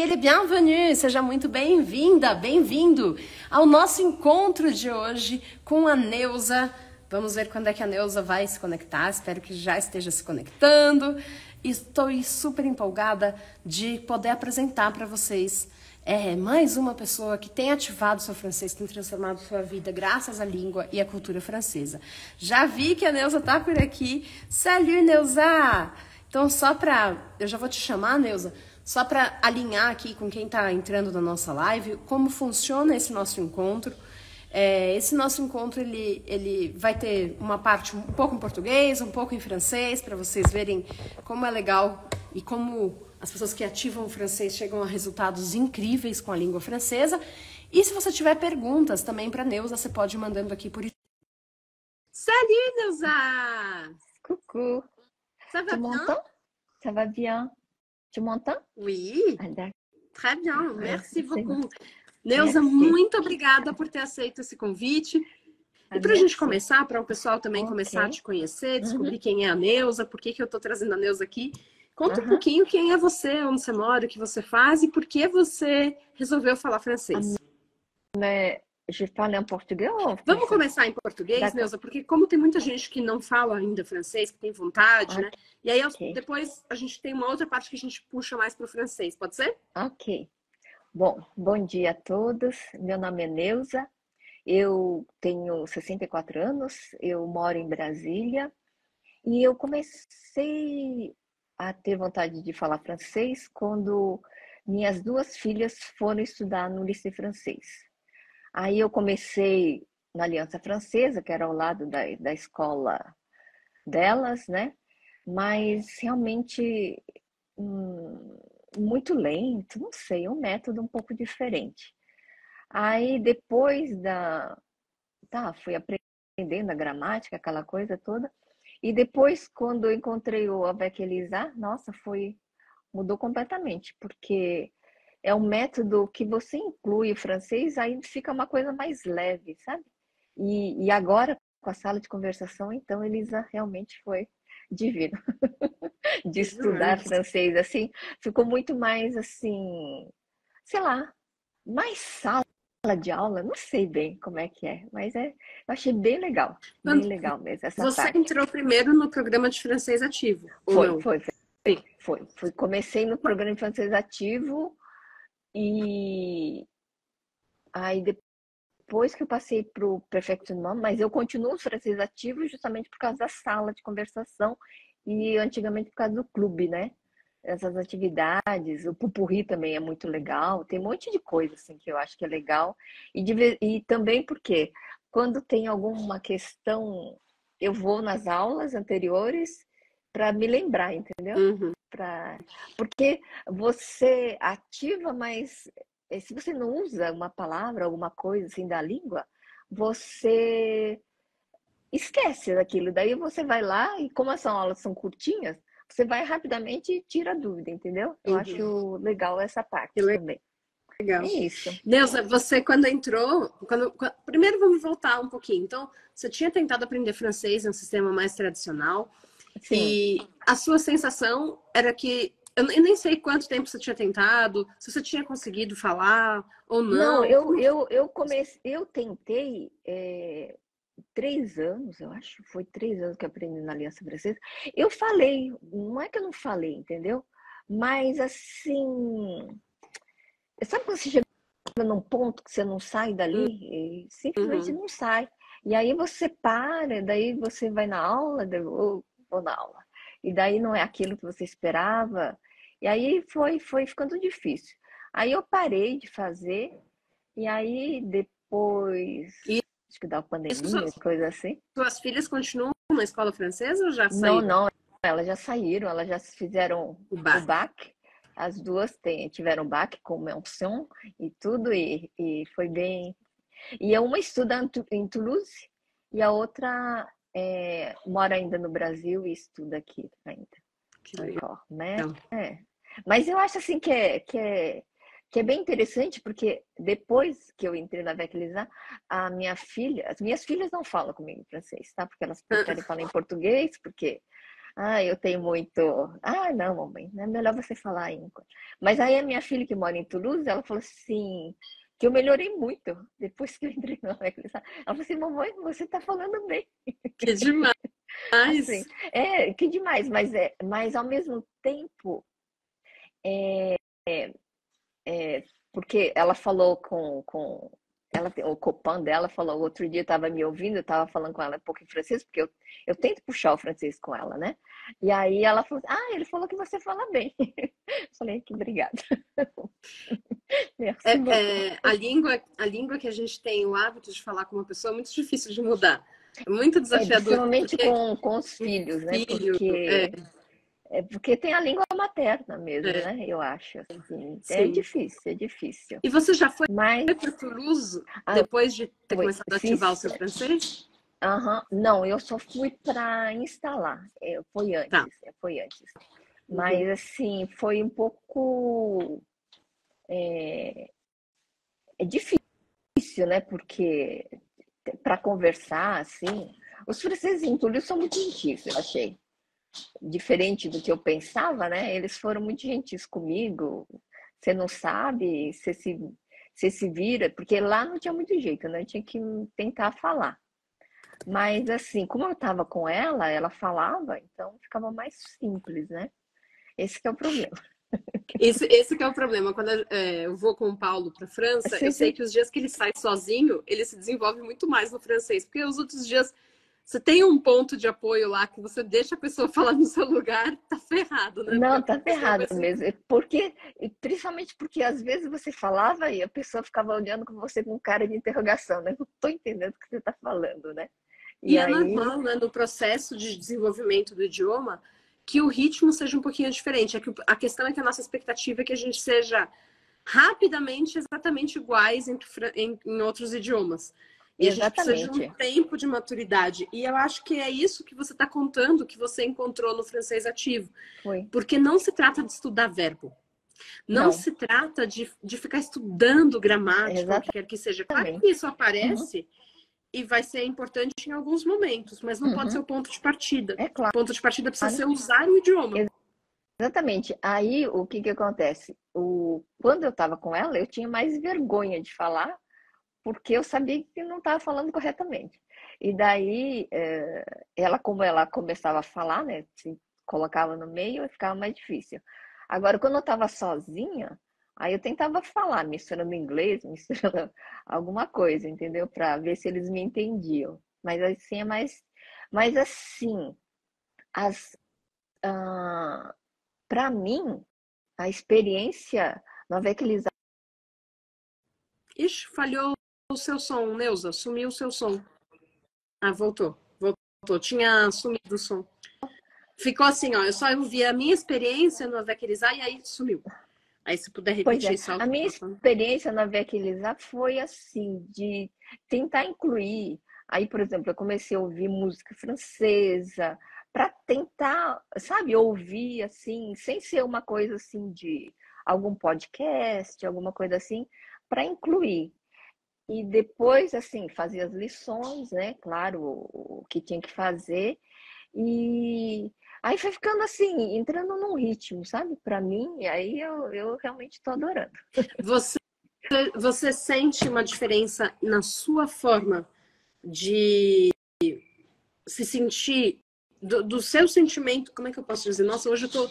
soyez les bienvenus, seja muito bem-vinda, bem-vindo ao nosso encontro de hoje com a Neuza. Vamos ver quando é que a Neuza vai se conectar, espero que já esteja se conectando. Estou super empolgada de poder apresentar para vocês é, mais uma pessoa que tem ativado seu francês, tem transformado sua vida graças à língua e à cultura francesa. Já vi que a Neuza está por aqui. Salut, Neuza! Então, só para. Eu já vou te chamar, Neuza, só para alinhar aqui com quem está entrando na nossa live, como funciona esse nosso encontro. É, esse nosso encontro ele, ele vai ter uma parte um pouco em português, um pouco em francês, para vocês verem como é legal e como as pessoas que ativam o francês chegam a resultados incríveis com a língua francesa. E se você tiver perguntas também para Neuza, você pode ir mandando aqui por Salut Neuza! Coucou. Ça va bien? Ça va bien Tu m'entends Oui, ah, très bien, merci c'est beaucoup. Neuza, Merci. muito obrigada por ter aceito esse convite. Ah, E para a gente merci. começar, para o pessoal também Ok. começar a te conhecer, descobrir Uhum. quem é a Neuza, por que, que eu estou trazendo a Neuza aqui, conta um Aham. pouquinho quem é você, onde você mora, o que você faz e por que você resolveu falar francês. Je parle en portugais ou en Vamos começar em português, D'accord. Neuza, porque como tem muita gente que não fala ainda francês, que tem vontade, Ah, né? E aí ok. depois a gente tem uma outra parte que a gente puxa mais para o francês, pode ser? Ok. Bom, bom dia a todos. Meu nome é Neuza. Eu tenho 64 anos, eu moro em Brasília e eu comecei a ter vontade de falar francês quando minhas duas filhas foram estudar no Liceu Francês. Aí eu comecei na Aliança Francesa, que era ao lado da, da escola delas, né? Mas realmente hum, muito lento, não sei, um método um pouco diferente. Aí depois da, tá, fui aprendendo a gramática, aquela coisa toda. E depois, quando eu encontrei o Avec Elisa, nossa, foi mudou completamente, porque é um método que você inclui o francês, aí fica uma coisa mais leve, sabe? E, e agora, com a sala de conversação, então, Elisa realmente foi divino. De estudar francês, assim, ficou muito mais, assim, sei lá, mais sala de aula, não sei bem como é que é, mas é, eu achei bem legal, bem legal mesmo essa Você parte. entrou primeiro no programa de francês ativo, ou Foi, não? foi, foi, foi, foi. Comecei no programa de francês ativo e aí depois que eu passei para o perfectionnement, mas eu continuo no francês ativo justamente por causa da sala de conversação e antigamente por causa do clube, né? Essas atividades, o pupurri também é muito legal, tem um monte de coisa assim que eu acho que é legal e, e também porque quando tem alguma questão, eu vou nas aulas anteriores para me lembrar, entendeu? Uhum. Pra... Porque você ativa, mas eh, se você não usa uma palavra, alguma coisa assim da língua, você esquece daquilo. Daí você vai lá e como as aulas são curtinhas, você vai rapidamente e tira a dúvida, entendeu? Eu Uhum. acho legal essa parte Que le- também. Legal. É isso. Neuza, você quando entrou, quando, quan- primeiro vamos voltar um pouquinho. Então, você tinha tentado aprender francês em um sistema mais tradicional Sim. e a sua sensação era que eu nem sei quanto tempo você tinha tentado, se você tinha conseguido falar ou não. Não, eu, eu, eu comecei, eu tentei é, três anos, eu acho, foi três anos que eu aprendi na Aliança Francesa. Eu falei, não é que eu não falei, entendeu? Mas assim, sabe quando você chega num ponto que você não sai dali? E simplesmente não sai. E aí você para, daí você vai na aula, vou na aula. E daí não é aquilo que você esperava. E aí foi, foi ficando difícil. Aí eu parei de fazer, e aí depois, E- acho que da pandemia, Isso- coisa assim. Suas filhas continuam na escola francesa ou já Não, saíram? não, elas já saíram, elas já fizeram O o bar. BAC. As duas têm, tiveram BAC com menção e tudo, e, e foi bem. E é uma estuda em Tu- em Toulouse e a outra é, mora ainda no Brasil e estuda aqui ainda. Que legal. Né? Legal. É. Mas eu acho assim que é, que é, que é bem interessante, porque depois que eu entrei na Veclizar, a minha filha, as minhas filhas não falam comigo em francês, tá? Porque elas preferem falar em português, porque Ah, eu tenho muito. Ah, não, mamãe, é melhor você falar em. Mas aí a minha filha que mora em Toulouse, ela falou assim, que eu melhorei muito depois que eu entrei na Ela falou assim, mamãe, você tá falando bem. Que demais! Assim, é, que demais, mas, é, mas ao mesmo tempo, é, é, é porque ela falou com, com ela, o Copan dela falou, outro dia estava me ouvindo, eu estava falando com ela um pouco em francês, porque eu, eu tento puxar o francês com ela, né? E aí ela falou, ah, ele falou que você fala bem. Falei, que obrigada. é, é, a, língua, a língua que a gente tem o hábito de falar com uma pessoa é muito difícil de mudar. É muito é, desafiador. É, principalmente porque... com, com os filhos, né? Filho, porque... É é porque tem a língua materna mesmo, é. né? Eu acho. Assim. É difícil, é difícil. E você já foi Mas... para Toulouse ah, depois de ter foi, começado a ativar fiz... o seu francês? Uhum. Não, eu só fui para instalar. Eu, foi antes, tá. foi antes. Mas uhum. assim, foi um pouco é, é difícil, né? Porque para conversar assim, os franceses em Toulouse são muito gentis, eu achei diferente do que eu pensava, né? Eles foram muito gentis comigo. Você não sabe, você se, você se vira, porque lá não tinha muito jeito, né? Eu tinha que tentar falar. Mas assim, como eu estava com ela, ela falava, então ficava mais simples, né? Esse é o problema. Esse, esse é o problema. Quando é, eu vou com o Paulo para França, sim, eu sei que os dias que ele sai sozinho, ele se desenvolve muito mais no francês, porque os outros dias você tem um ponto de apoio lá que você deixa a pessoa falar no seu lugar, tá ferrado, né? Não, tá ferrado mesmo. Porque, principalmente porque às vezes você falava e a pessoa ficava olhando com você com cara de interrogação, né? Não tô entendendo o que você tá falando, né? E, e é aí... normal, né, no processo de desenvolvimento do idioma, que o ritmo seja um pouquinho diferente. É que a questão é que a nossa expectativa é que a gente seja rapidamente exatamente iguais em, em outros idiomas. E Exatamente. a gente precisa de um tempo de maturidade. E eu acho que é isso que você está contando, que você encontrou no francês ativo. Foi. Porque não se trata de estudar verbo. Não, não. se trata de, de ficar estudando gramática, o que quer que seja. Claro que isso aparece uhum. e vai ser importante em alguns momentos, mas não uhum. pode ser o ponto de partida. É claro. O ponto de partida precisa claro. ser usar o idioma. Exatamente. Aí o que, que acontece? O... Quando eu estava com ela, eu tinha mais vergonha de falar porque eu sabia que não estava falando corretamente. E daí, é, ela, como ela começava a falar, né, se colocava no meio, ficava mais difícil. Agora, quando eu estava sozinha, aí eu tentava falar, misturando inglês, misturando alguma coisa, entendeu? Para ver se eles me entendiam. Mas assim é mais. Mas assim, as. Ah, para mim, a experiência no Veclizar. Ixi, falhou o seu som, Neuza. Sumiu o seu som. Ah, voltou. Voltou. Tinha sumido o som. Ficou assim, ó. Eu só ouvi a minha experiência no Avequilizar e aí sumiu. Aí se puder repetir é. só. A minha experiência no Avequilizar foi assim, de tentar incluir. Aí, por exemplo, eu comecei a ouvir música francesa para tentar, sabe, ouvir assim, sem ser uma coisa assim de algum podcast, alguma coisa assim, para incluir. E depois, assim, fazia as lições, né? Claro, o, que tinha que fazer. E aí foi ficando assim, entrando num ritmo, sabe? Para mim, e aí eu, eu realmente estou adorando. Você, você sente uma diferença na sua forma de se sentir, do, do seu sentimento, como é que eu posso dizer? Nossa, hoje eu tô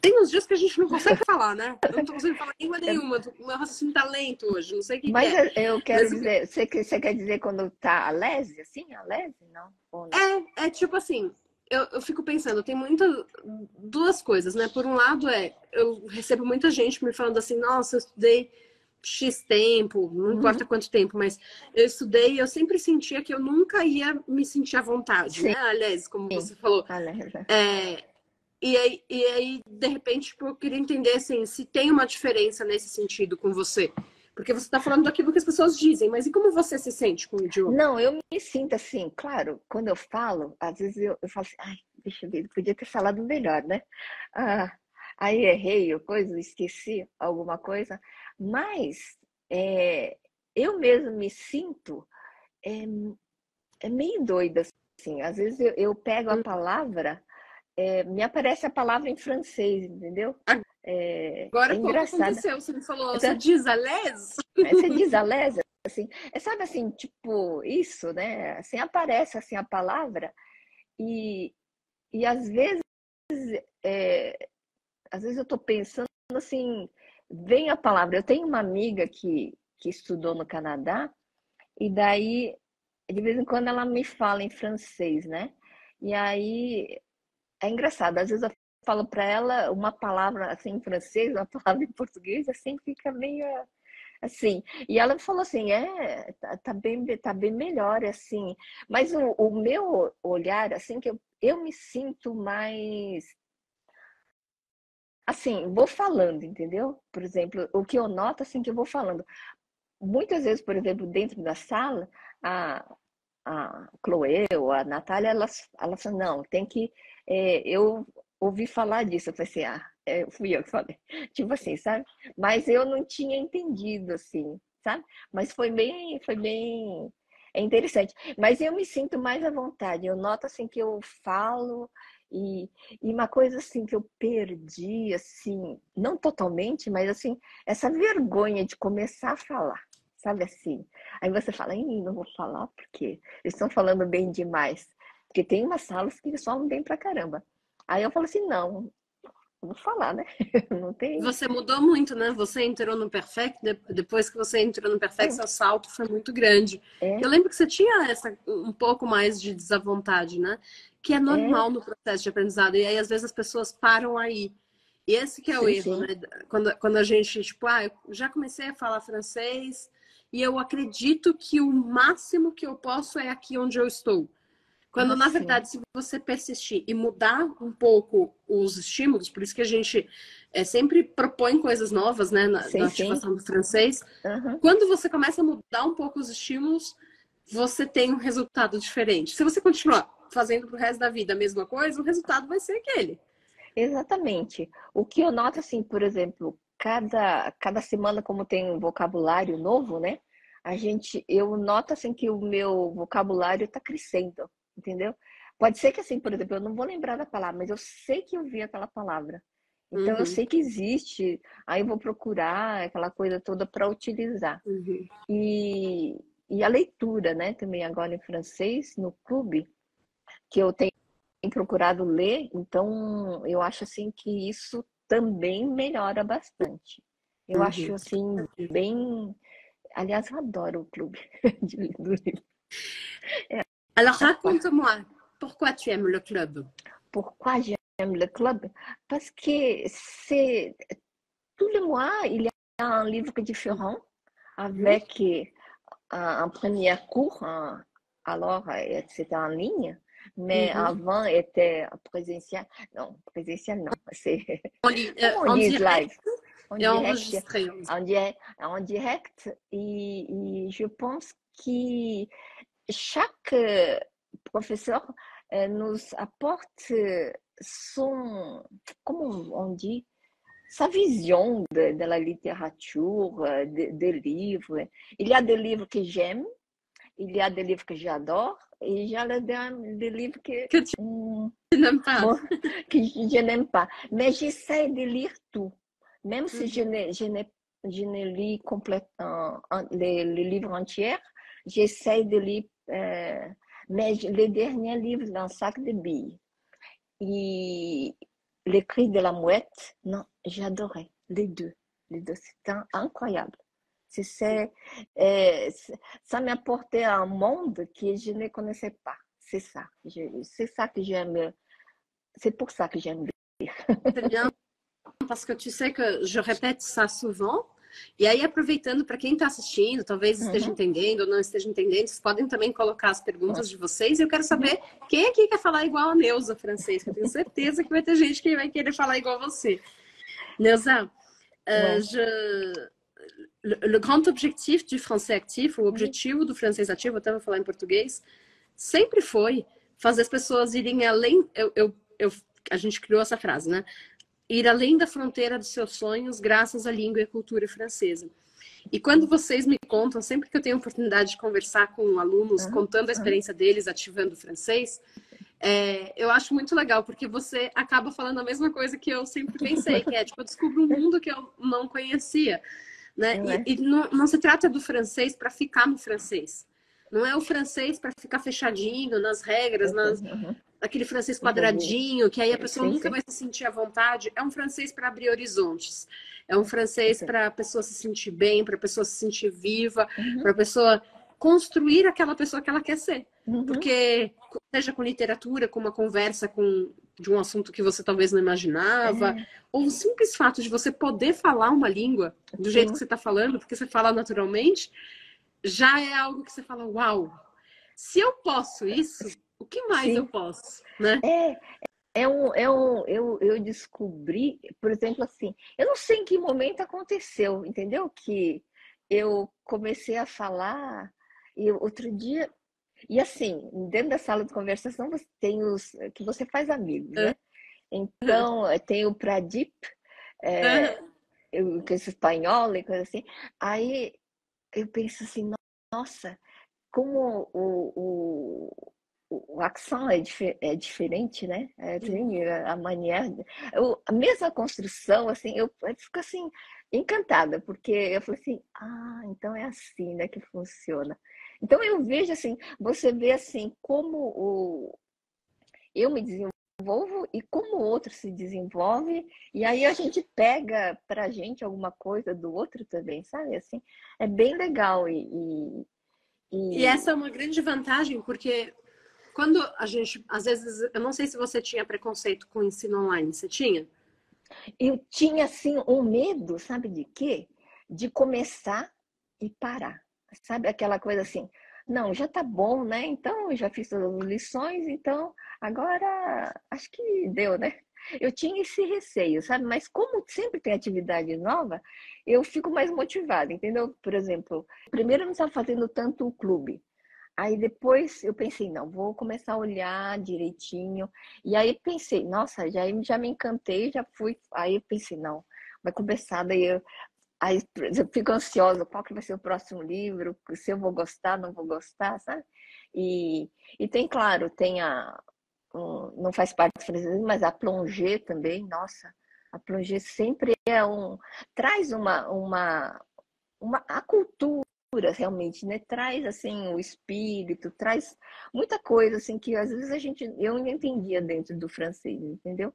tem uns dias que a gente não consegue falar, né? Eu não tô conseguindo falar língua nenhuma. O meu raciocínio tá lento hoje, não sei o que Mas é. eu quero Mas... dizer, você, você quer dizer quando tá a lese, assim? A lese, não? não? É, é tipo assim, eu, eu fico pensando, tem muitas, duas coisas, né? Por um lado é, eu recebo muita gente me falando assim, nossa, eu estudei X tempo, não uhum. importa quanto tempo, mas eu estudei e eu sempre sentia que eu nunca ia me sentir à vontade, Sim. né? Aliás, como Sim. você falou. É, e aí, e aí, de repente, tipo, eu queria entender assim, se tem uma diferença nesse sentido com você. Porque você está falando daquilo que as pessoas dizem, mas e como você se sente com o idioma? Não, eu me sinto assim, claro, quando eu falo, às vezes eu, eu falo assim, ai, deixa eu ver, podia ter falado melhor, né? Ah, aí errei, ou coisa, esqueci alguma coisa, mas é, eu mesmo me sinto é, é meio doida, assim, às vezes eu, eu pego a hum. palavra é, me aparece a palavra em francês, entendeu? É, Agora, é engraçado. aconteceu? Você me falou, você diz a l'aise? Você diz a l'aise, assim, é, sabe assim, tipo, isso, né? Assim, aparece assim a palavra e, e às vezes, é, às vezes eu tô pensando assim, vem a palavra. Eu tenho uma amiga que, que estudou no Canadá e daí, de vez em quando ela me fala em francês, né? E aí é engraçado, às vezes eu falo para ela uma palavra assim em francês, uma palavra em português, assim fica meio assim. E ela falou assim, é, tá, tá bem, tá bem melhor assim. Mas o, o meu olhar, assim, que eu, eu me sinto mais assim, vou falando, entendeu? Por exemplo, o que eu noto assim que eu vou falando. Muitas vezes, por exemplo, dentro da sala, a, a Chloe ou a Natália, elas, elas falam, não, tem que. É, eu ouvi falar disso, eu falei assim, ah, é, fui eu que falei. Tipo assim, sabe? Mas eu não tinha entendido, assim, sabe? Mas foi bem, foi bem. É interessante. Mas eu me sinto mais à vontade. Eu noto assim que eu falo e, e uma coisa assim que eu perdi, assim, não totalmente, mas assim, essa vergonha de começar a falar sabe assim? Aí você fala, Ih, não vou falar porque eles estão falando bem demais. Porque tem umas salas que eles falam bem pra caramba. Aí eu falo assim, não, vou falar, né? Não tem. Você mudou muito, né? Você entrou no Perfect, depois que você entrou no Perfect, é. seu salto foi muito grande. É. Eu lembro que você tinha essa um pouco mais de desavontade, né? Que é normal é. no processo de aprendizado. E aí, às vezes, as pessoas param aí. E esse que é o sim, erro, sim. né? Quando, quando a gente, tipo, ah, eu já comecei a falar francês, e eu acredito que o máximo que eu posso é aqui onde eu estou. Quando, na verdade, se você persistir e mudar um pouco os estímulos, por isso que a gente é, sempre propõe coisas novas, né, na, sim, na ativação sim. do francês. Uhum. Quando você começa a mudar um pouco os estímulos, você tem um resultado diferente. Se você continuar fazendo pro resto da vida a mesma coisa, o resultado vai ser aquele. Exatamente. O que eu noto, assim, por exemplo, cada, cada semana, como tem um vocabulário novo, né? A gente, eu noto assim que o meu vocabulário está crescendo, entendeu? Pode ser que assim, por exemplo, eu não vou lembrar da palavra, mas eu sei que eu vi aquela palavra. Então uhum. eu sei que existe, aí eu vou procurar aquela coisa toda para utilizar. Uhum. E, e a leitura, né? Também agora em francês, no clube, que eu tenho procurado ler, então eu acho assim que isso também melhora bastante. Eu uhum. acho assim, bem. Aliás, eu adoro o clube de livro. É. Alors, raconte-moi, pourquoi tu aimes le club? Pourquoi j'aime le club? Parce que c'est. Tous les mois, il y a un livre différent avec mmh. un, un, premier cours. Un, alors, c'était en ligne. mais uhum. avant était présentiel. Non, présentiel, non. C'est. On, euh, on, dit live? En et enregistré. En, direct, en direct. Et, et je pense que chaque euh, professeur euh, nous apporte son, comment on dit, sa vision de, de la littérature, des de livres. Il y a des livres que j'aime, il y a des livres que j'adore, et j'ai des livres que, que tu hum, n'aimes pas. Bon, que je n'aime pas. Mais j'essaie de lire tout. Même si je ne, je ne, je ne lis complètement les, les livres entiers, j'essaie de lire. Mais les derniers livres dans sac de billes. Et cris de la mouette, non, j'adorais les deux. Les deux, c'était incroyable. C'est, euh, ça m'apportait un monde que je ne connaissais pas. C'est ça. C'est ça que j'aime. C'est pour ça que j'aime lire. C'est bien, parce que tu sais que je répète ça souvent. E aí, aproveitando para quem está assistindo, talvez esteja uhum. entendendo ou não esteja entendendo, vocês podem também colocar as perguntas de vocês. Eu quero saber uhum. quem aqui quer falar igual a Neuza, francês, eu tenho certeza que vai ter gente que vai querer falar igual a você. Neuza, uh, je, le, le, grand objectif du français actif, o objetivo do francês ativo, até vou falar em português, sempre foi fazer as pessoas irem além. Eu, eu, eu, a gente criou essa frase, né? Ir além da fronteira dos seus sonhos, graças à língua e cultura francesa. E quando vocês me contam, sempre que eu tenho oportunidade de conversar com alunos, uhum, contando a experiência deles, ativando o francês, É, eu acho muito legal, porque você acaba falando a mesma coisa que eu sempre pensei, que é tipo, eu descubro um mundo que eu não conhecia. Né? É. E, e não, não, se trata do francês para ficar no francês. Não é o francês para ficar fechadinho nas regras, nas, uhum. Aquele francês quadradinho, que aí a pessoa sim, nunca sim. vai se sentir à vontade. É um francês para abrir horizontes. É um francês para a pessoa se sentir bem, para a pessoa se sentir viva, uhum. para a pessoa construir aquela pessoa que ela quer ser. Uhum. Porque, seja com literatura, com uma conversa com, de um assunto que você talvez não imaginava, é. ou o simples fato de você poder falar uma língua do Sim. jeito que você está falando, porque você fala naturalmente, já é algo que você fala, uau, se eu posso isso, o que mais Sim. eu posso? Né? É, é um, é um, eu, eu descobri, por exemplo, assim, eu não sei em que momento aconteceu, entendeu? Que eu comecei a falar e outro dia e assim, dentro da sala de conversação você tem os que você faz amigos, né? Então, tem o Pradip, é, eu, que é espanhol e coisa assim. Aí eu penso assim, nossa, como o, o, o accent é, dif é diferente, né? É, assim, a maneira, eu, a mesma construção, assim, eu, eu fico assim encantada, porque eu falei assim, ah, então é assim, né, que funciona. Então eu vejo assim, você vê assim como o eu me desenvolvo e como o outro se desenvolve, e aí a gente pega para a gente alguma coisa do outro também, sabe? Assim, é bem legal e, e, e... e essa é uma grande vantagem, porque quando a gente, às vezes, eu não sei se você tinha preconceito com o ensino online, você tinha? Eu tinha, assim, um medo, sabe de quê? De começar e parar. Sabe aquela coisa assim, não, já tá bom, né? Então, já fiz todas as lições, então agora acho que deu, né? Eu tinha esse receio, sabe? Mas como sempre tem atividade nova, eu fico mais motivada, entendeu? Por exemplo, primeiro eu não estava fazendo tanto o clube. Aí depois eu pensei, não, vou começar a olhar direitinho. E aí pensei, nossa, já, já me encantei, já fui. Aí eu pensei, não, vai começar, daí eu, aí eu fico ansiosa, qual que vai ser o próximo livro, se eu vou gostar, não vou gostar, sabe? E, e tem, claro, tem a, um, não faz parte do francês, mas a plongée também, nossa, a plongée sempre é um, traz uma, uma, uma a cultura realmente, né? Traz assim o espírito, traz muita coisa assim que às vezes a gente eu não entendia dentro do francês, entendeu?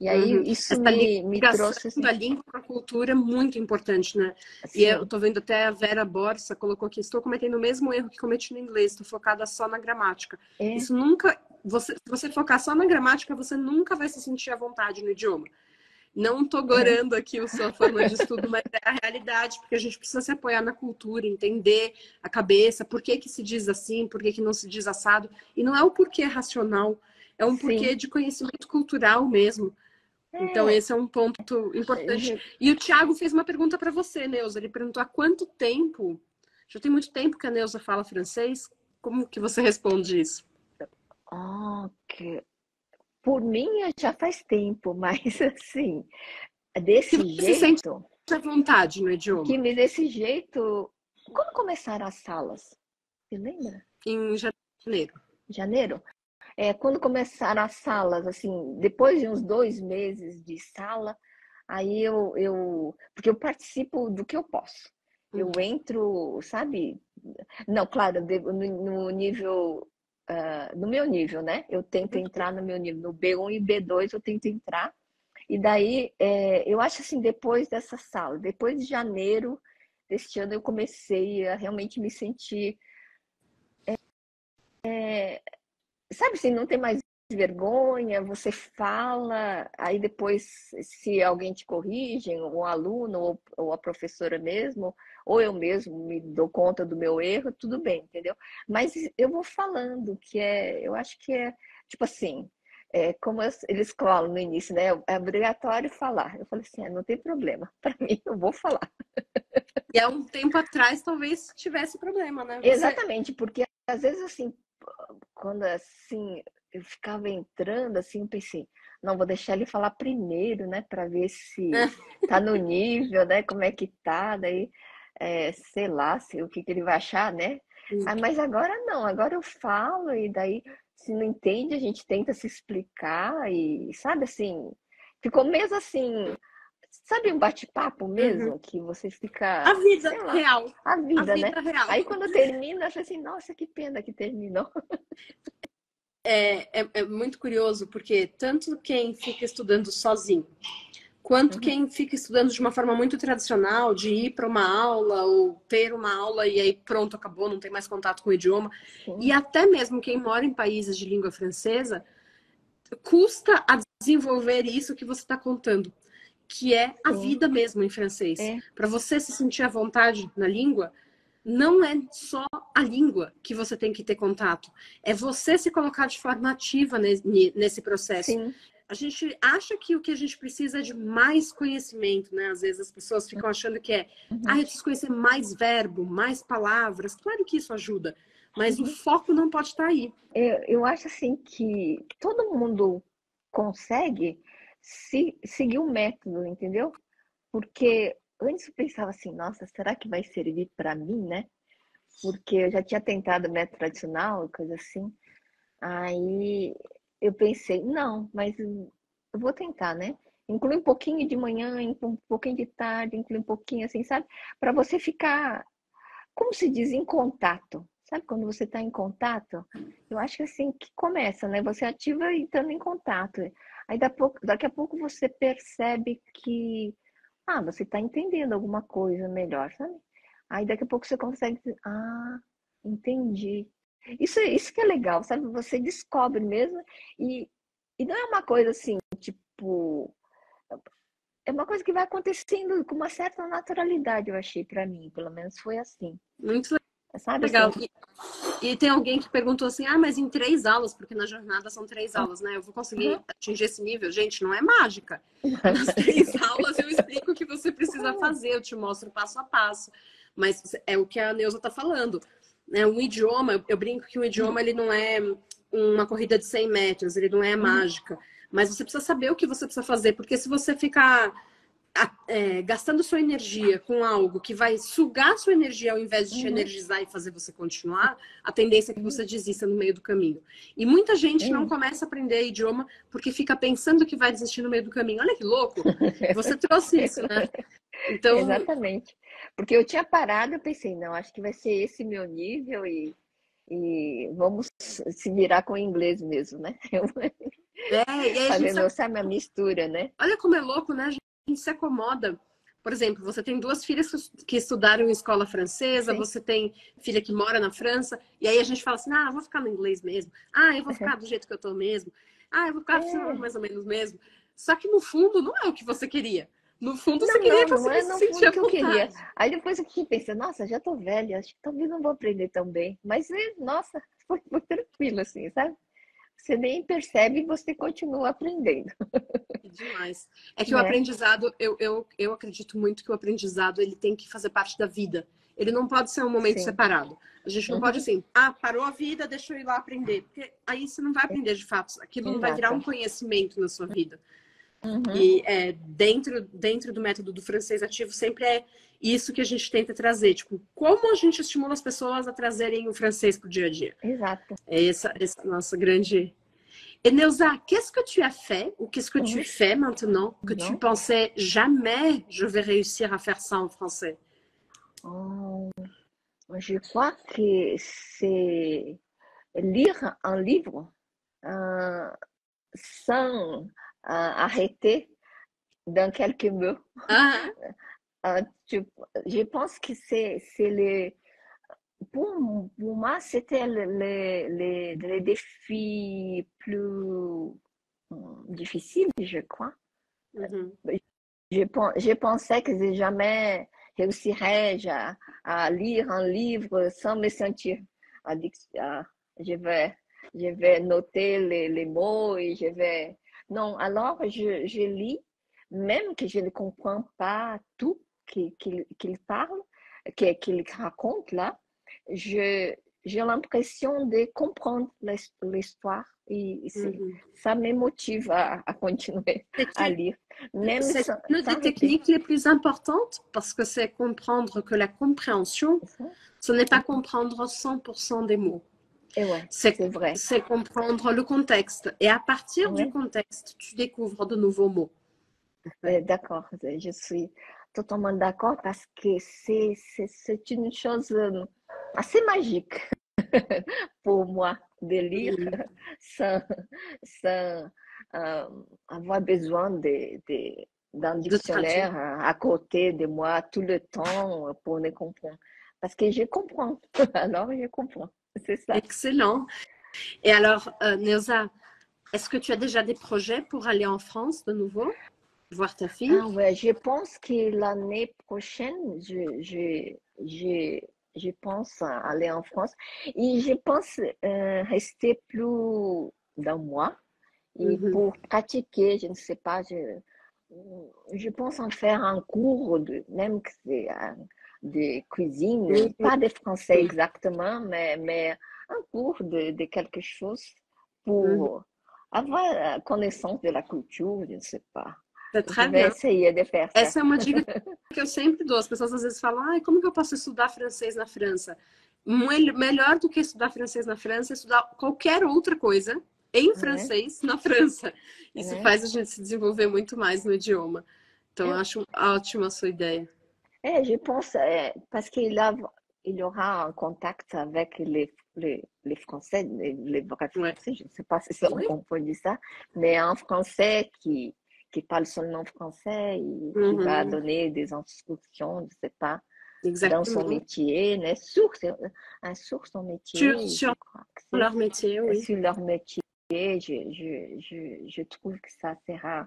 E aí uhum. isso me, me trouxe assim... da língua com a cultura é muito importante, né? Sim. E eu tô vendo até a Vera Borsa colocou que estou cometendo o mesmo erro que cometi no inglês, estou focada só na gramática. É. Isso nunca, você, se você focar só na gramática, você nunca vai se sentir à vontade no idioma. Não estou gorando aqui a sua forma de estudo, mas é a realidade, porque a gente precisa se apoiar na cultura, entender a cabeça, por que, que se diz assim, por que, que não se diz assado. E não é o porquê racional, é um Sim. porquê de conhecimento cultural mesmo. É. Então, esse é um ponto importante. É. E o Thiago fez uma pergunta para você, Neuza. Ele perguntou há quanto tempo, já tem muito tempo que a Neuza fala francês, como que você responde isso? Ok por mim já faz tempo, mas assim, desse que jeito. Você sente à vontade no idioma. Que desse jeito. Quando começaram as salas? Você lembra? Em janeiro. Janeiro? É, quando começaram as salas, assim, depois de uns dois meses de sala, aí eu, eu porque eu participo do que eu posso. Eu hum. entro, sabe? Não, claro, no nível uh, no meu nível, né? Eu tento uhum. entrar no meu nível, no B1 e B2 eu tento entrar. E daí, é, eu acho assim, depois dessa sala, depois de janeiro deste ano, eu comecei a realmente me sentir. É, é, sabe assim, não tem mais vergonha, você fala, aí depois, se alguém te corrige, um aluno ou, ou a professora mesmo, ou eu mesmo me dou conta do meu erro, tudo bem, entendeu? Mas eu vou falando, que é, eu acho que é, tipo assim, é, como eles falam no início, né? É obrigatório falar. Eu falei assim, ah, não tem problema, para mim eu vou falar. E há um tempo atrás talvez tivesse problema, né? Você... Exatamente, porque às vezes assim, quando assim eu ficava entrando assim, eu pensei, não vou deixar ele falar primeiro, né, para ver se tá no nível, né, como é que tá, daí é, sei lá, se, o que, que ele vai achar, né? Ah, mas agora não, agora eu falo e daí se não entende, a gente tenta se explicar e, sabe, assim, ficou mesmo assim, sabe um bate-papo mesmo, uhum. que você fica... A vida lá, real. A vida, a né? Vida real. Aí quando termina, eu falo assim, nossa, que pena que terminou. É, é, é, muito curioso, porque tanto quem fica estudando sozinho, quanto uhum. quem fica estudando de uma forma muito tradicional, de ir para uma aula ou ter uma aula e aí pronto, acabou, não tem mais contato com o idioma, uhum. e até mesmo quem mora em países de língua francesa, custa a desenvolver isso que você está contando, que é a vida mesmo em francês. É. Para você se sentir à vontade na língua, não é só a língua que você tem que ter contato, é você se colocar de forma ativa nesse processo. Sim. A gente acha que o que a gente precisa é de mais conhecimento, né? Às vezes as pessoas ficam achando que é, uhum. ah, eu preciso conhecer mais verbo, mais palavras. Claro que isso ajuda, mas uhum. o foco não pode estar aí. Eu, eu acho assim que todo mundo consegue se, seguir um método, entendeu? Porque antes eu pensava assim, nossa, será que vai servir para mim, né? Porque eu já tinha tentado método tradicional, coisa assim. Aí eu pensei, não, mas eu vou tentar, né? Inclui um pouquinho de manhã, um pouquinho de tarde, inclui um pouquinho assim, sabe? Para você ficar, como se diz, em contato. Sabe quando você está em contato? Eu acho que assim que começa, né? Você ativa estando em contato. Aí daqui a pouco você percebe que ah, você está entendendo alguma coisa melhor, sabe? Aí daqui a pouco você consegue ah, entendi. Isso, isso que é legal, sabe? Você descobre mesmo e, e não é uma coisa assim, tipo. É uma coisa que vai acontecendo com uma certa naturalidade, eu achei, para mim, pelo menos foi assim. Muito Sabe legal. Assim? E, e, tem alguém que perguntou assim: ah, mas em três aulas, porque na jornada são três ah. aulas, né? Eu vou conseguir uhum. atingir esse nível. Gente, não é mágica. Nas três aulas explico o que você precisa fazer, eu te mostro passo a passo. Mas é o que a Neuza está falando. Né? Um idioma, eu brinco que um idioma ele não é uma corrida de 100 metros, ele não é uhum. mágica. Mas você precisa saber o que você precisa fazer, porque se você ficar é, gastando sua energia com algo que vai sugar sua energia ao invés de te uhum. energizar e fazer você continuar, a tendência é que você desista no meio do caminho. E muita gente uhum. não começa a aprender idioma porque fica pensando que vai desistir no meio do caminho. Olha que louco! Você trouxe isso, né? Então... Exatamente. Porque eu tinha parado e pensei, não, acho que vai ser esse meu nível e, e vamos se virar com o inglês mesmo, né? É, e aí Fazendo essa mistura, né? Olha como é louco, né? Gente se acomoda. Por exemplo, você tem duas filhas que estudaram em escola francesa, Sim. você tem filha que mora na França, e aí a gente fala assim: ah, vou ficar no inglês mesmo. Ah, eu vou ficar do jeito que eu tô mesmo. Ah, eu vou ficar é. mais ou menos mesmo. Só que no fundo não é o que você queria. No fundo, não, você queria não, você não é no fundo que eu queria. Aí depois eu fiquei pensando, nossa, já tô velha, acho que talvez não vou aprender tão bem. Mas, é, nossa, foi, foi tranquilo, assim, sabe? Você nem percebe e você continua aprendendo. Demais. É que o né? aprendizado, eu, eu, eu acredito muito que o aprendizado ele tem que fazer parte da vida. Ele não pode ser um momento Sim. separado. A gente não uhum. pode assim, ah, parou a vida, deixa eu ir lá aprender. Porque aí você não vai aprender de fato. Aquilo Exato. não vai virar um conhecimento na sua vida. Uhum. E é, dentro, dentro do método do francês ativo sempre é isso que a gente tenta trazer. Tipo, como a gente estimula as pessoas a trazerem o francês para o dia a dia. Exato. É essa, essa nossa grande Et Neuza, qu'est-ce que tu as fait ou qu'est-ce que tu fais maintenant que non. tu pensais jamais je vais réussir à faire ça en français oh, Je crois que c'est lire un livre euh, sans euh, arrêter dans quelques mots. Ah. Euh, tu, je pense que c'est le pour, pour moi, c'était le, le, le, le, défi plus hum, difficile, je crois. Mm-hmm. je, je, pensais que je jamais réussirais à, à, lire un livre sans me sentir addict. Je vais, je vais noter les, les mots et je vais... Non, alors je, je lis, même que je ne comprends pas tout qu'il parle, qu'il raconte là, j'ai l'impression de comprendre l'histoire et mm-hmm. ça me motive à, à continuer à lire. C'est une des techniques les plus importantes parce que c'est comprendre que la compréhension, ce n'est pas comprendre 100% des mots. c'est comprendre le contexte. Et à partir ouais. du contexte, tu découvres de nouveaux mots. D'accord, je suis totalement d'accord parce que c'est une chose euh, assez magique pour moi de lire sans, sans euh, avoir besoin de, de, d'un dictionnaire à côté de moi tout le temps pour me comprendre. Parce que je comprends. Alors, je comprends. C'est ça. Excellent. Et alors, euh, est-ce que tu as déjà des projets pour aller en France de nouveau, voir ta fille ah ouais, Je pense que l'année prochaine, je, je, je, je, pense aller en France. Et je pense euh, rester plus d'un mois. Et mm-hmm. pour pratiquer, je ne sais pas, je, je pense en faire un cours, de, même que c'est de cuisine, pas de français exactement, mais, mais un cours de, de quelque chose pour mm. avoir connaissance de la culture, je ne sais pas. É très bien. essayer de ça. Essa é uma dica que eu sempre dou. As pessoas às vezes falam, ah, como que eu posso estudar francês na França? Melhor do que estudar francês na França é estudar qualquer outra coisa em francês na França. Isso faz a gente se desenvolver muito mais no idioma. Então, eu acho ótima a sua ideia. É, je pense, é, parce qu'il a, il aura un contact avec les, les, les Français, les, les vrais Français, je ne sais pas si ça, on peut dire ça, mais un Français qui, qui parle seulement français, mm -hmm. va donner des instructions, je ne sais pas, Exactement. dans son métier, né? sur, sur son métier. Sur, sur leur métier, oui. Sur leur métier je, je, je, je, trouve que ça sera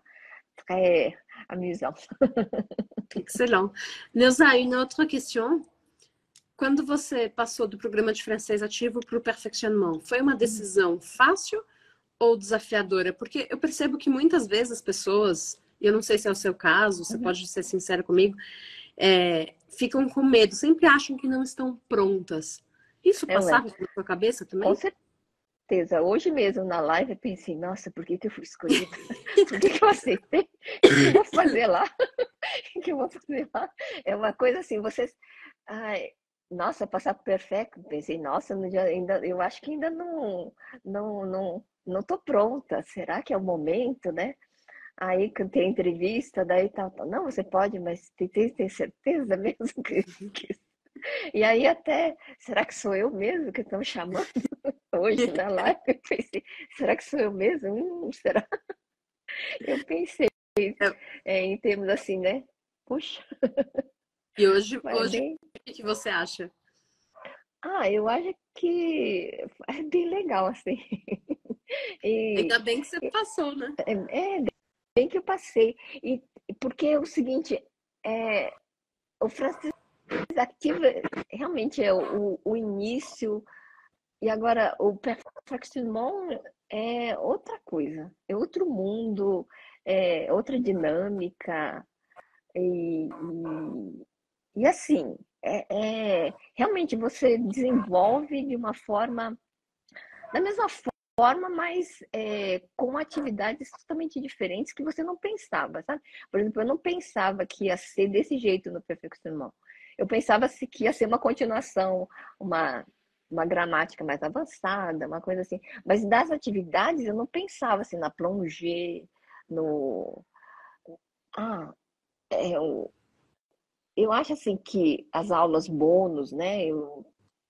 très amusant. Excellent. Neuza, une autre question. Quando você passou do programa de francês ativo para o perfeccionamento, foi uma decisão fácil ou desafiadora? Porque eu percebo que muitas vezes as pessoas, e eu não sei se é o seu caso, você uhum. pode ser sincera comigo, é, ficam com medo, sempre acham que não estão prontas. Isso passava é. pela sua cabeça também? Com certeza. Hoje mesmo na live eu pensei, nossa, por que, que eu fui escolhida? Por que, que eu aceitei? O que eu vou fazer lá? O que eu vou fazer lá? É uma coisa assim, vocês. Ai, nossa, passar perfeito. Pensei, nossa, ainda, eu acho que ainda não, não, não, não tô pronta. Será que é o momento, né? Aí tem entrevista, daí tal, tal. Não, você pode, mas tem, tem certeza mesmo que, que e aí até, será que sou eu mesmo que estão chamando hoje na live? Eu pensei, será que sou eu mesmo? Hum, será? Eu pensei é, em termos assim, né? Puxa. E hoje, hoje o que você acha? Ah, eu acho que é bem legal, assim. E, Ainda bem que você passou, né? É, é bem que eu passei. E porque é o seguinte, é, o francês ativa realmente é o, o início e agora o perfectionnement é outra coisa, é outro mundo, é outra dinâmica e, e, e assim é, é, realmente você desenvolve de uma forma da mesma forma, mas é, com atividades totalmente diferentes que você não pensava, sabe? Por exemplo, eu não pensava que ia ser desse jeito no perfeccionnement eu pensava que ia ser uma continuação, uma, uma gramática mais avançada, uma coisa assim. Mas das atividades eu não pensava assim na plongée, no. Ah, é, eu, eu acho assim que as aulas bônus, né? Eu,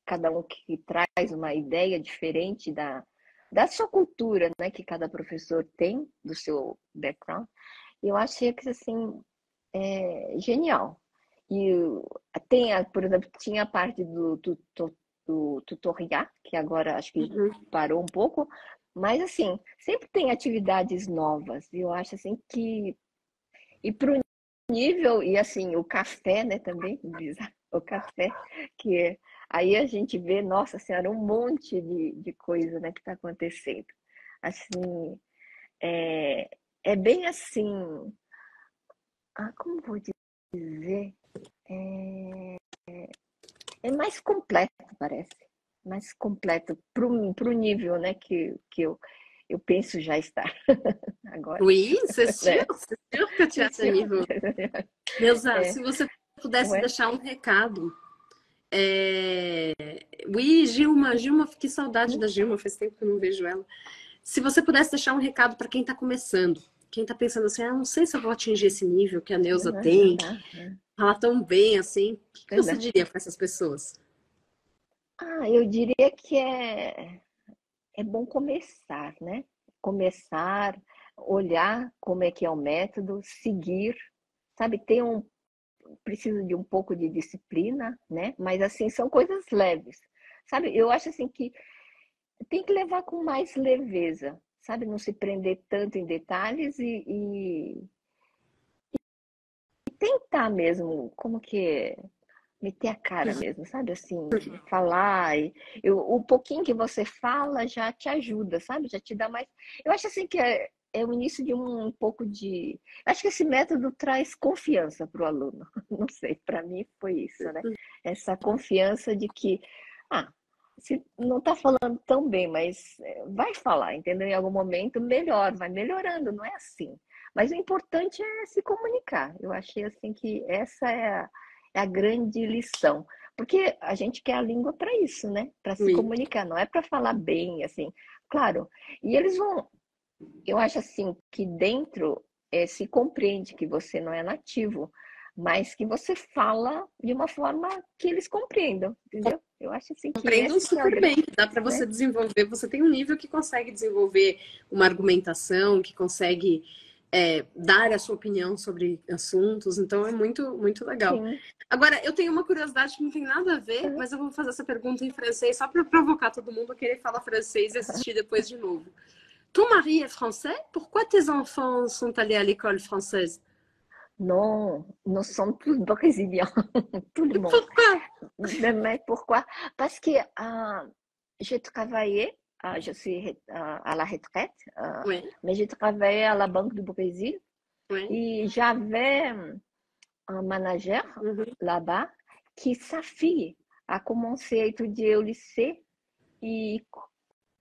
cada um que traz uma ideia diferente da, da sua cultura, né? Que cada professor tem do seu background. Eu achei que assim é genial. E tem, por exemplo, tinha a parte do, do, do, do tutorial, que agora acho que uhum. parou um pouco, mas assim, sempre tem atividades novas. E eu acho assim que. E para o nível, e assim, o café, né, também, o café, que aí a gente vê, nossa senhora, um monte de, de coisa né, que está acontecendo. Assim, é, é bem assim. Ah, como vou dizer? é, é mais completo, parece. Mais completo para o nível né, que, que eu, eu penso já estar agora. Oui, c'est sûr, é. c'est sûr que tu as nível. Neuza, é. se você pudesse deixar um recado É... Ui, Gilma, Gilma, que saudade da Gilma, faz tempo que eu não vejo ela. Se você pudesse deixar um recado para quem está começando, quem está pensando assim, ah, não sei se eu vou atingir esse nível que a Neuza uhum, tem, uhum. fala tão bem assim, o que você diria para essas pessoas? Ah, eu diria que é, é bom começar, né? Começar, olhar como é que é o método, seguir, sabe? Ter um precisa de um pouco de disciplina, né? Mas assim são coisas leves, sabe? Eu acho assim que tem que levar com mais leveza, sabe? Não se prender tanto em detalhes e, e, e tentar mesmo, como que meter a cara mesmo, sabe? Assim, falar. E, eu, o pouquinho que você fala já te ajuda, sabe? Já te dá mais. Eu acho assim que é, é o início de um, um pouco de. Acho que esse método traz confiança para o aluno. Não sei, para mim foi isso, né? Essa confiança de que, ah, se não está falando tão bem, mas eh, vai falar, entendeu? Em algum momento melhor, vai melhorando, não é assim. Mas o importante é se comunicar. Eu achei assim que essa é a, é a grande lição. Porque a gente quer a língua para isso, né? Para se Sim. comunicar, não é para falar bem, assim. Claro. E eles vão, eu acho assim que dentro é, se compreende que você não é nativo, mas que você fala de uma forma que eles compreendam, entendeu? Eu acho assim que compreendam super é bem, dá para você né? desenvolver. Você tem um nível que consegue desenvolver uma argumentação, que consegue é, dar a sua opinião sobre assuntos, então é muito muito legal. Sim. Agora eu tenho uma curiosidade que não tem nada a ver, uhum. mas eu vou fazer essa pergunta em francês só para provocar todo mundo a querer falar francês e assistir depois de novo. Ton mari est français. Pourquoi tes enfants sont allés à l'école française Non, nous sommes tous brésiliens, tout le monde. Pourquoi Mais pourquoi Parce que euh, j'ai travaillé, je suis euh, à la retraite, oui. mais j'ai travaillé à la Banque du Brésil oui. et j'avais un manager mm -hmm. là-bas qui, sa fille, a commencé à étudier au lycée et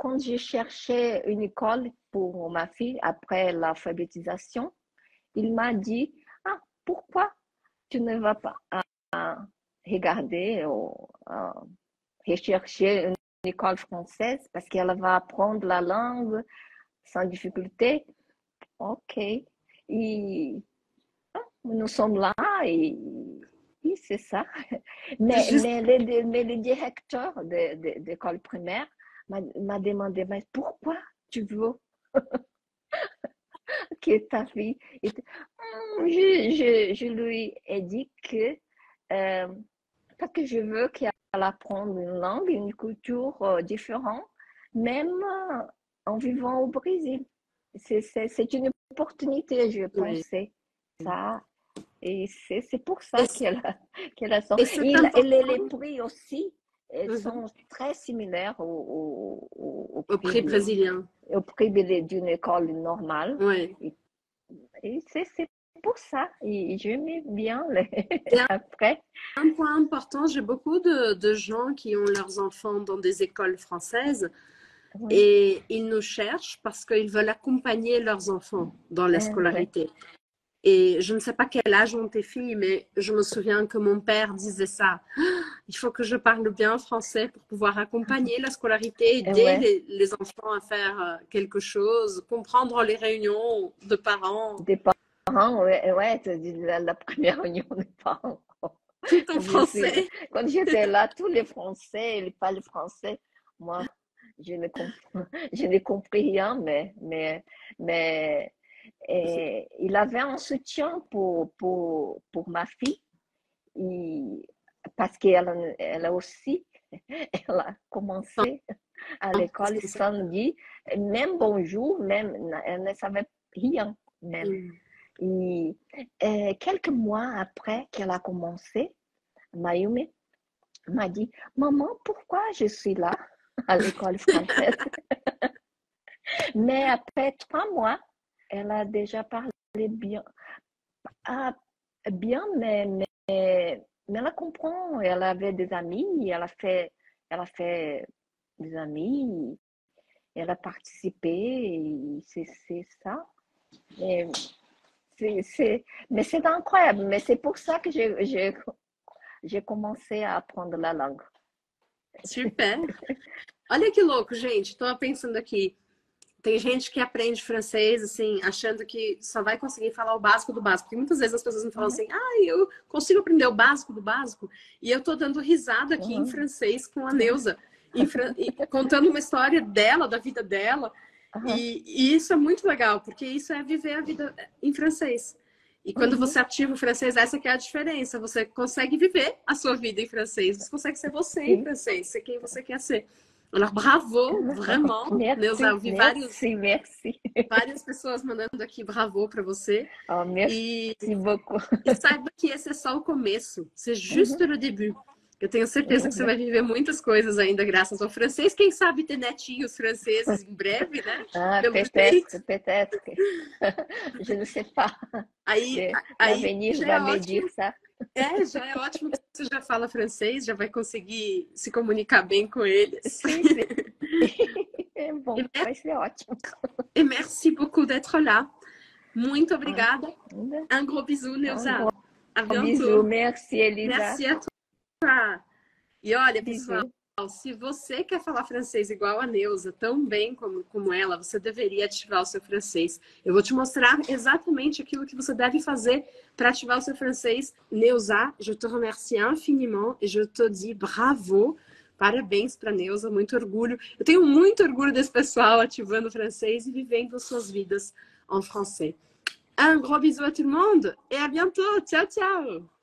quand je cherchais une école pour ma fille après l'alphabétisation, il m'a dit Ah, pourquoi tu ne vas pas regarder ou rechercher une école française parce qu'elle va apprendre la langue sans difficulté Ok. Et ah, nous sommes là et, c'est ça. Mais, mais, le, mais, le, directeur de, primaire m'a demandé, mais pourquoi tu veux que ta fille... Hum, je, je, je, lui ai dit que euh, parce que je veux qu'elle apprenne une langue, une culture euh, différente, même euh, en vivant au Brésil. C'est une opportunité, je pensais. Ça, et c'est pour ça qu'elle a, qu'elle a son... Et, est pris aussi elles mmh. sont très similaires au, au, au, au prix, brésilien. Au prix d'une école normale. Oui. Et c'est pour ça. Et j'aimais bien les... après. Un point important, j'ai beaucoup de, de, gens qui ont leurs enfants dans des écoles françaises. Oui. Et ils nous cherchent parce qu'ils veulent accompagner leurs enfants dans la scolarité. Et je ne sais pas quel âge ont tes filles, mais je me souviens que mon père disait ça. Il faut que je parle bien français pour pouvoir accompagner la scolarité, aider ouais. les, les, enfants à faire euh, quelque chose, comprendre les réunions de parents. Des parents, ouais, ouais la, la première réunion des parents. Tout en français. Quand j'étais là, tous les Français, ils parlent français. Moi, je ne, je n'ai compris rien, mais, mais, mais et il avait un soutien pour, pour, pour ma fille, et, parce qu'elle elle aussi, elle a commencé à l'école samedi, même bonjour, même, elle ne savait rien même. Et, et quelques mois après qu'elle a commencé, Mayumi m'a dit, maman, pourquoi je suis là à l'école française? Mais après trois mois, elle a déjà parlé bien. Ah, bien, mais, mais, mais, elle comprend. Elle avait des amis, elle a fait, elle fait des amis, elle a participé, c'est ça. Mais c'est incroyable. Mais c'est pour ça que j'ai, commencé à apprendre la langue. Super. Olha que louco, gente. Estou pensando aqui. Tem gente que aprende francês, assim, achando que só vai conseguir falar o básico do básico. Porque muitas vezes as pessoas me falam uhum. assim, ah, eu consigo aprender o básico do básico. E eu tô dando risada aqui uhum. em francês com a Neuza, fran... contando uma história dela, da vida dela. Uhum. E, e, isso é muito legal, porque isso é viver a vida em francês. E quando uhum. você ativa o francês, essa que é a diferença. Você consegue viver a sua vida em francês. Você consegue ser você em francês, ser quem você quer ser. Alors, bravo, vraiment. Merci, Neuza, eu vi vários, merci. várias pessoas mandando aqui bravo para você. Oh, merci e, beaucoup. E saiba que esse é só o começo. C'est juste uhum. le début. Eu tenho certeza que você vai viver muitas coisas ainda graças ao francês. Quem sabe ter netinhos franceses em breve, né? Ah, peut-être, peut-être. Je ne sais pas. Aí, aí vai é medir, sabe? É, já é ótimo que você já fala francês, já vai conseguir se comunicar bem com eles. Sim, sim. É bom, vai ser ótimo. E merci beaucoup d'être là. Muito obrigada. Ah, un gros bisou, Neuza. Um à bientôt. Bisou, merci, Elisa. Merci a E olha, pessoal, se você quer falar francês igual a Neuza, tão bem como, como ela, você deveria ativar o seu francês. Eu vou te mostrar exatamente aquilo que você deve fazer para ativar o seu francês. Neuza, je te remercie infiniment et je te dis bravo. Parabéns para Neuza, muito orgulho. Eu tenho muito orgulho desse pessoal ativando o francês e vivendo suas vidas em francês. Un gros bisou à tout le monde et à bientôt. Ciao, ciao.